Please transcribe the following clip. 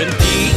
and.